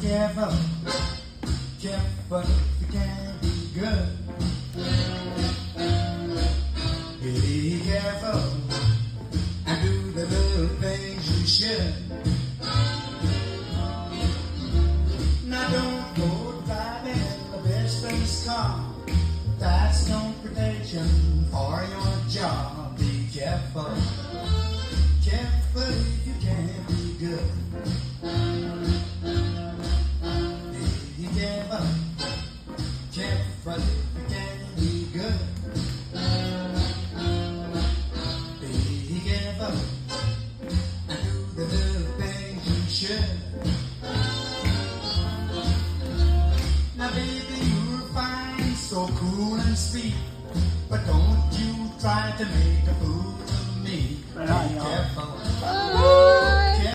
careful, careful you can't be good. Be careful and do the little things you should. Now don't go driving the best race car. That's no protection for your job. Be careful Now, baby, you're fine, so cool and sweet. But don't you try to make a fool